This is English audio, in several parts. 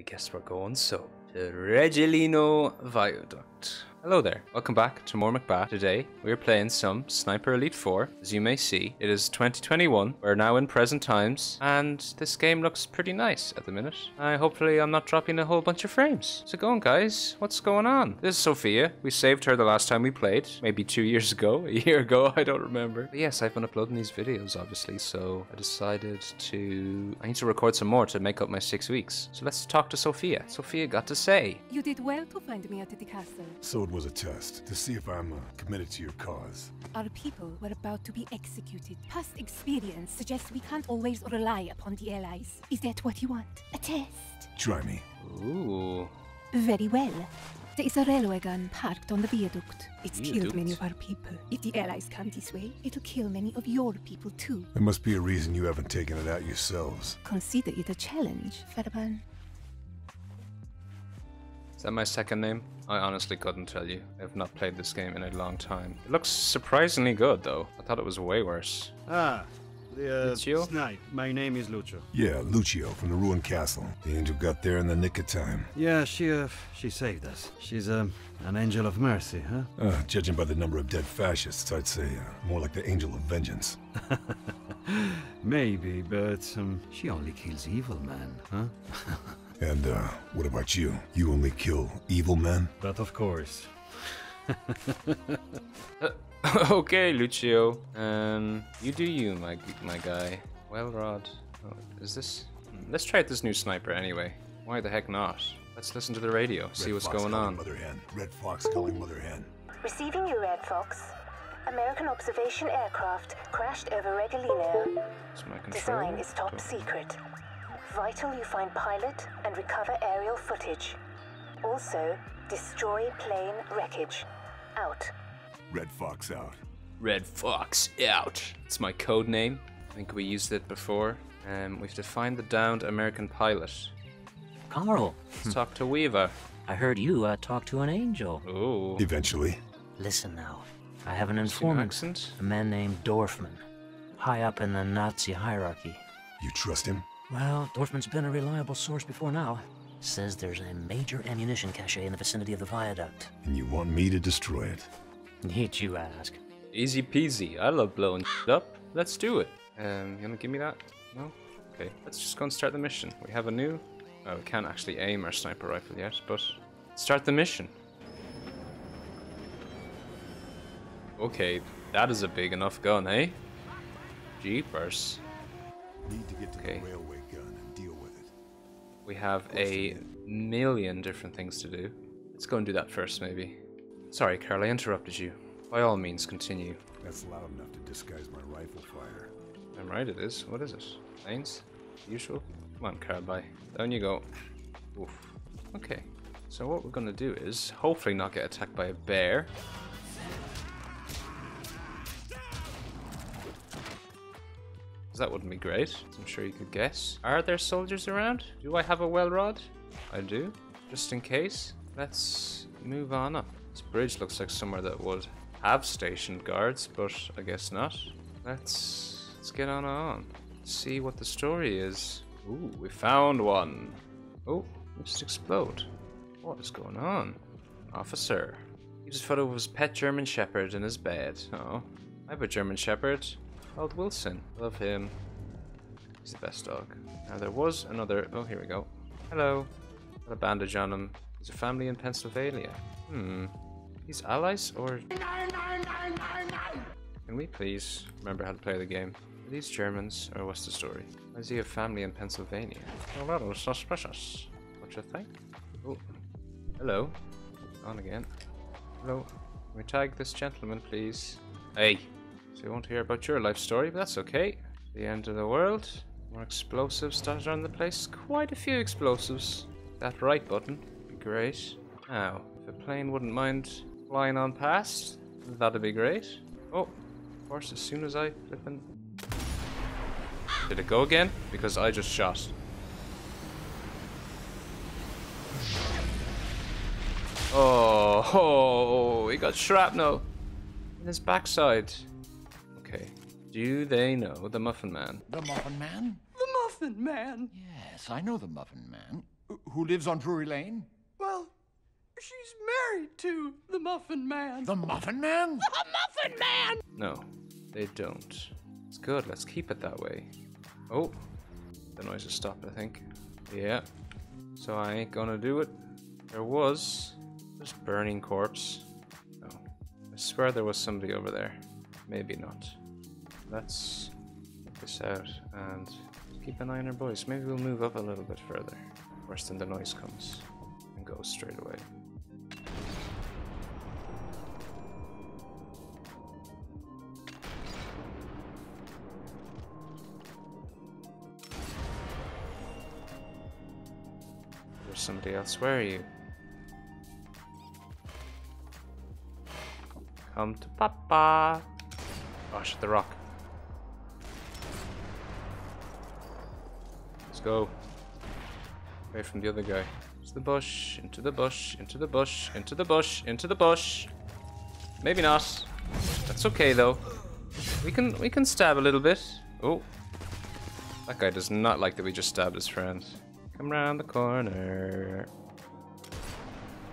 I guess we're going so. Regilino Viaduct. Hello there, welcome back to Morrmachba. Today, we're playing some Sniper Elite 4. As you may see, it is 2021, we're now in present times, and this game looks pretty nice at the minute. I hopefully I'm not dropping a whole bunch of frames. How's it going, guys? What's going on? This is Sophia. We saved her the last time we played, maybe two years ago, a year ago, I don't remember. But yes, I've been uploading these videos, obviously, so I decided to... I need to record some more to make up my six weeks. So let's talk to Sophia. Sophia got to say. You did well to find me at the castle. So it was a test to see if I'm uh, committed to your cause. Our people were about to be executed. Past experience suggests we can't always rely upon the allies. Is that what you want? A test? Try me. Ooh. Very well. There is a railway gun parked on the viaduct. It's killed many of our people. If the allies come this way, it'll kill many of your people too. There must be a reason you haven't taken it out yourselves. Consider it a challenge, Fairburne. Is that my second name? I honestly couldn't tell you. I have not played this game in a long time. It looks surprisingly good, though. I thought it was way worse. Ah, the uh, Lucio? snipe. My name is Lucio. Yeah, Lucio from the ruined castle. The angel got there in the nick of time. Yeah, she uh, she saved us. She's um, an angel of mercy, huh? Uh, judging by the number of dead fascists, I'd say uh, more like the angel of vengeance. Maybe, but um, she only kills evil men, huh? And uh, what about you? You only kill evil men? But of course. okay, Lucio. Um, you do you, my my guy. Well, Rod. Oh, is this? hmm, Let's try out this new sniper anyway. Why the heck not? Let's listen to the radio, see Red what's Fox going calling on. Mother Hen. Red Fox calling Mother Hen. Receiving you, Red Fox. American observation aircraft crashed over Regilino. It's my Design is top Don't- secret. Vital you find pilot and recover aerial footage. Also, destroy plane wreckage. Out. Red Fox out. Red Fox out. It's my code name. I think we used it before. Um, we have to find the downed American pilot. Karl, Let's talk to Weaver. I heard you uh, talk to an angel. Oh, Eventually. Listen now. I have an informant, accent. a man named Dorfman, high up in the Nazi hierarchy. You trust him? Well, Dorfman's been a reliable source before now. Says there's a major ammunition cache in the vicinity of the viaduct. And you want me to destroy it? Need you ask? Easy peasy. I love blowing shit up. Let's do it. Um, you wanna give me that? No? Okay, let's just go and start the mission. We have a new... Oh, we can't actually aim our sniper rifle yet, but... Start the mission. Okay, that is a big enough gun, eh? Jeepers. Need to get to Okay. We have a million different things to do. Let's go and do that first, maybe. Sorry, Karl, I interrupted you. By all means, continue. That's loud enough to disguise my rifle fire. I'm right, it is. What is it? Lanes? Usual? Come on, Karl, bye. Down you go. Oof. Okay. So what we're gonna do is hopefully not get attacked by a bear. That wouldn't be great. I'm sure you could guess. Are there soldiers around? Do I have a Welrod? I do. Just in case. Let's move on up. This bridge looks like somewhere that would have stationed guards, but I guess not. Let's let's get on on. See what the story is. Ooh, we found one. Oh, it just explode. What is going on? Officer. He just photo of his pet German Shepherd in his bed. Oh. I have a German Shepherd called Wilson. Love him. He's the best dog. Now there was another oh here we go. Hello. Got a bandage on him. He's a family in Pennsylvania. Hmm. He's allies or can we please remember how to play the game? Are these Germans, or what's the story? Does he have family in Pennsylvania? Oh, that was suspicious. What you think? Oh, hello. On again. Hello. Can we tag this gentleman, please? Hey. So we won't hear about your life story, but that's okay. The end of the world. More explosives started around the place. Quite a few explosives. That right button would be great. Now, if a plane wouldn't mind flying on past, that'd be great. Oh, of course, as soon as I flippin' Did it go again? Because I just shot. Oh, oh, he got shrapnel in his backside. Okay. Do they know the Muffin Man? The Muffin Man? The Muffin Man! Yes, I know the Muffin Man. Uh, who lives on Drury Lane? Well, she's married to the Muffin Man. The Muffin Man? The Muffin Man! No, they don't. It's good, let's keep it that way. Oh, the noise has stopped, I think. Yeah, so I ain't gonna do it. There was this burning corpse. No, I swear there was somebody over there. Maybe not. Let's this out and keep an eye on our boys. Maybe we'll move up a little bit further. Worse than the noise comes and goes straight away. There's somebody else. Where are you? Come to Papa. Oh, shit, the rock. Let's go. Away from the other guy. Into the bush, into the bush, into the bush, into the bush, into the bush. Maybe not. That's okay though. We can we can stab a little bit. Oh. That guy does not like that we just stabbed his friend. Come round the corner.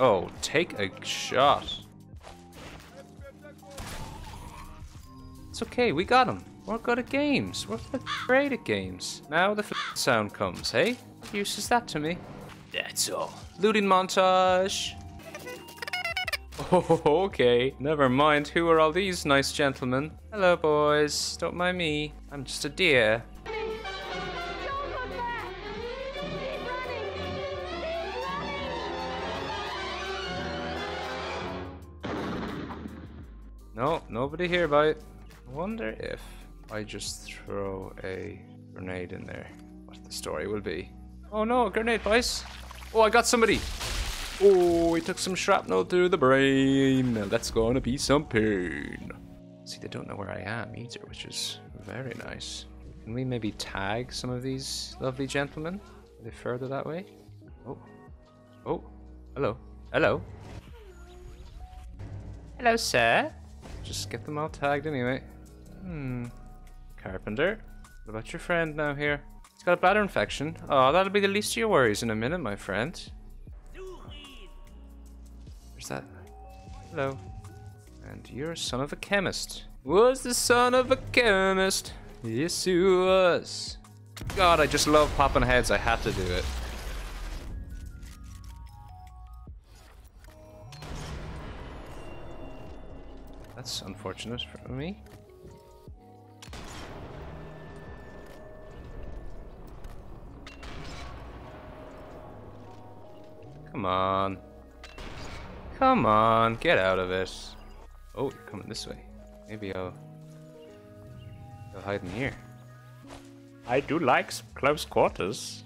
Oh, take a shot. It's okay, we got him. We're good at games. We're great at games. Now the sound comes, hey? What use is that to me? That's all. Looting montage. Oh, okay. Never mind. Who are all these nice gentlemen? Hello, boys. Don't mind me. I'm just a deer. No, nobody here, bite. I wonder if I just throw a grenade in there, what the story will be. Oh no, a grenade, boys! Oh, I got somebody! Oh, he took some shrapnel through the brain. Now that's gonna be some pain. See, they don't know where I am either, which is very nice. Can we maybe tag some of these lovely gentlemen? Are they further that way? Oh. Oh. Hello. Hello. Hello, sir. Just get them all tagged anyway. Hmm. Carpenter. What about your friend now here? He's got a bladder infection. Oh, that'll be the least of your worries in a minute, my friend. Where's that? Hello. And you're a son of a chemist. Was the son of a chemist. Yes, he was. God, I just love popping heads. I had to do it. That's unfortunate for me. Come on. Come on, get out of it. Oh, you're coming this way. Maybe I'll, I'll hide in here. I do like close quarters.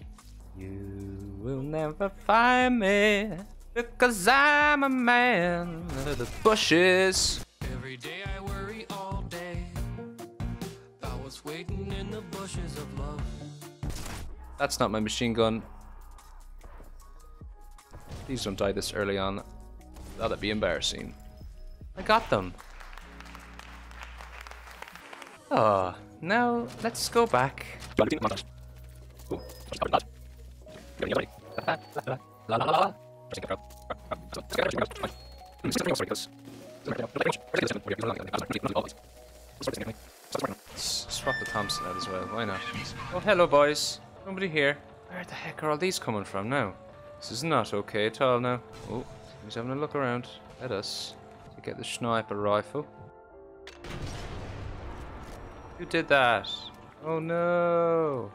You will never find me because I'm a man of the bushes. Every day I worry all day about what's waiting in the bushes of love. That's not my machine gun. Please don't die this early on. That'd be embarrassing. I got them. Oh, now let's go back. Swap the Thompson out as well, why not? Oh, hello boys. Nobody here. Where the heck are all these coming from now? This is not okay at all now. Oh, he's having a look around at us to get the sniper rifle. Who did that? Oh no!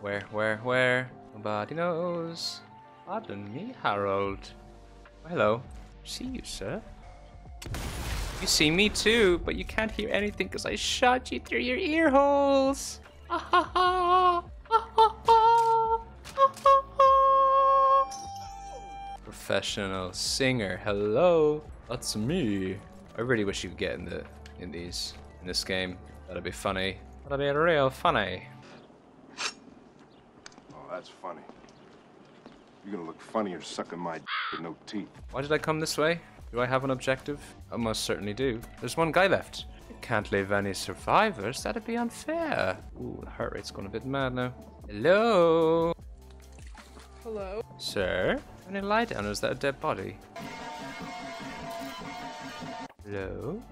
Where, where, where? Nobody knows. Pardon me, Harold. Hello. See you, sir. You see me too, but you can't hear anything because I shot you through your ear holes. Ah, ha, ha, Professional singer. Hello, that's me. I really wish you'd get in the in these in this game. That'd be funny. That'd be real funny. Oh, that's funny. You're gonna look funnier sucking my d- with no teeth. Why did I come this way? Do I have an objective? I most certainly do. There's one guy left. Can't leave any survivors. That'd be unfair. Ooh, the heart rate's going a bit mad now. Hello? Hello? Sir? Any lie down, or is that a dead body? Hello?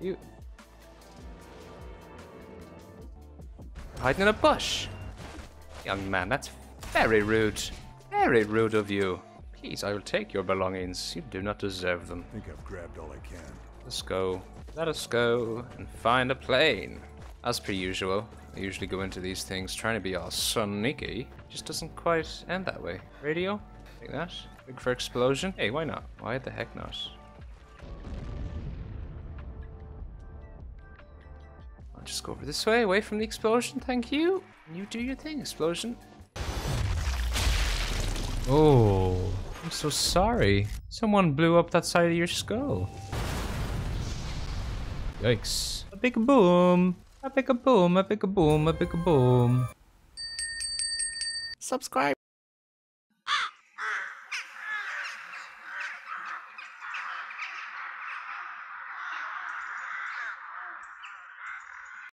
You... Hiding in a bush? Young man, that's very rude. Very rude of you. Please, I will take your belongings. You do not deserve them. I think I've grabbed all I can. Let's go. Let us go and find a plane. As per usual, I usually go into these things trying to be all sneaky. Just doesn't quite end that way. Radio? Take that. Big for explosion? Hey, why not? Why the heck not? I'll just go over this way, away from the explosion, thank you. You do your thing, explosion. Oh, I'm so sorry. Someone blew up that side of your skull. Yikes. A big boom. A big boom, a big boom, a big boom. Subscribe.